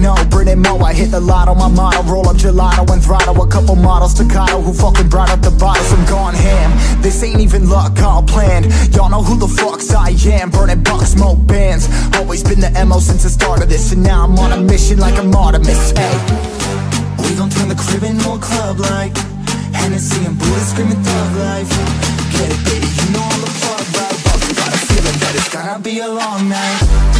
know, Britton Mo, I hit the lotto, my motto Roll up gelato and throttle, a couple models staccato Who fucking brought up the bottles, I'm gone ham. This ain't even luck, all planned. Y'all know who the fucks I am. Burning bucks, smoke bands. Always been the MO since the start of this And now I'm on a mission like I'm Artemis, hey We gon' turn the crib into a club like Hennessy and Buddha screaming thug life. Get it, baby, you know I'm the plug, right? But got a feeling that it's gonna be a long night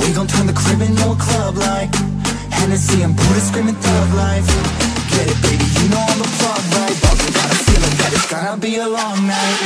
We gon' turn the crib into a club like Hennessy and Buddha screaming thug life Get it, baby, you know I'm the plug, right? But got a feeling that it's gonna be a long night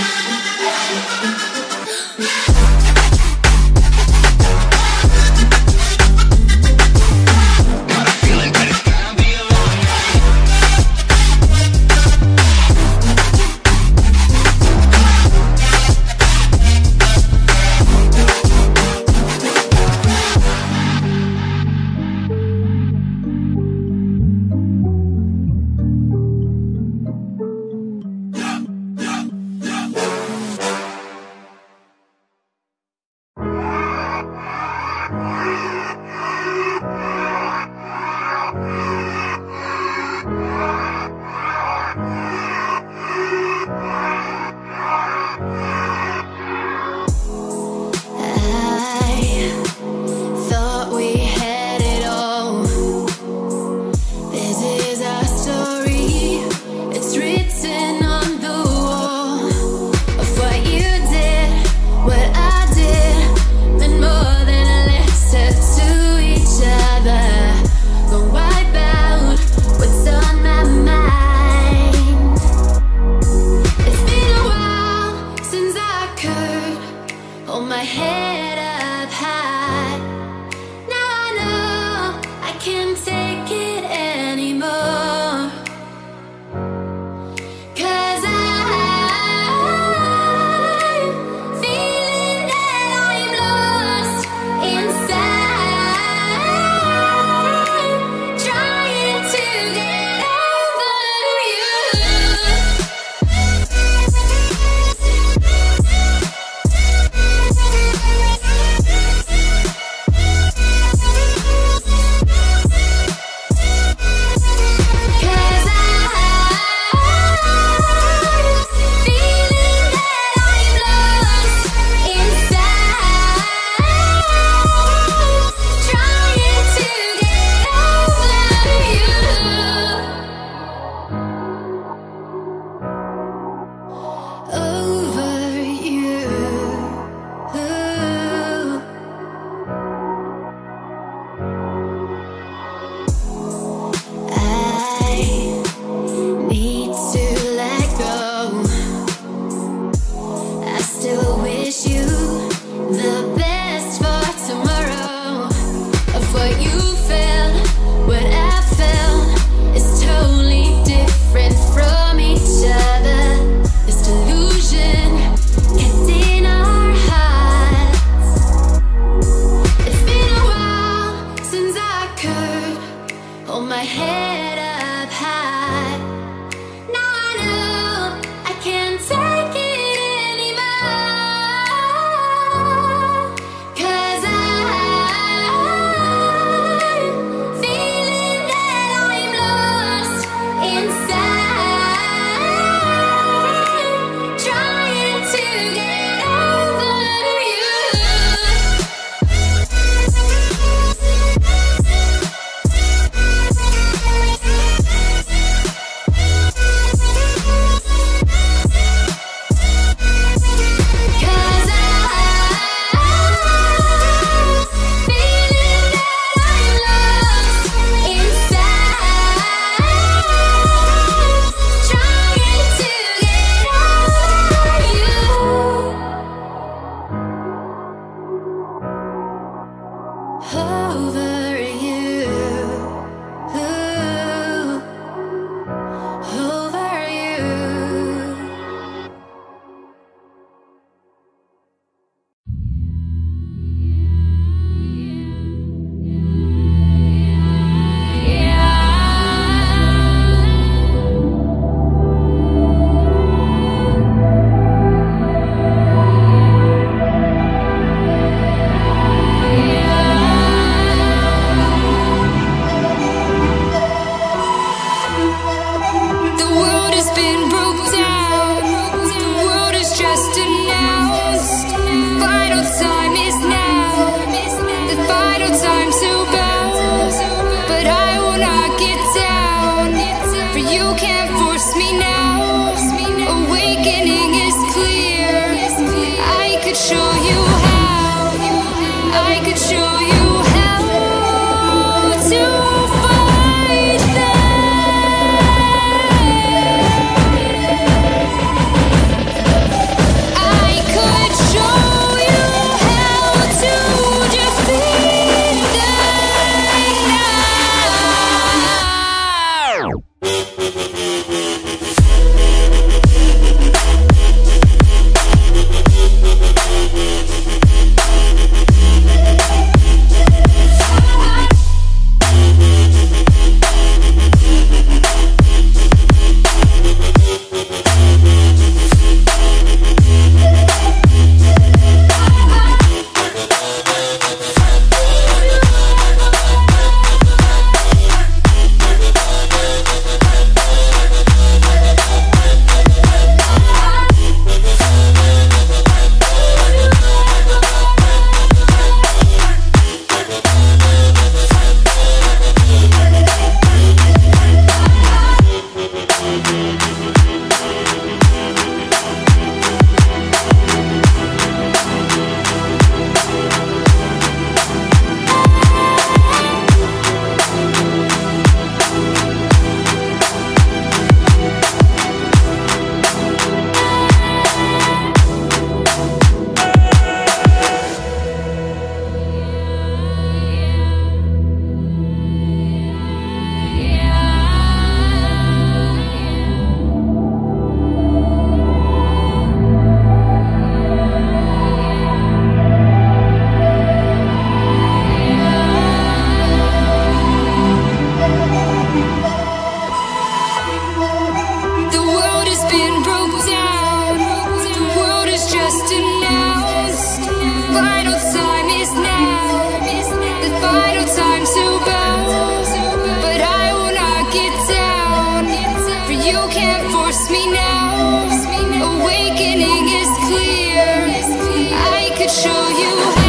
head You can't force me now. Awakening is clear. I could show you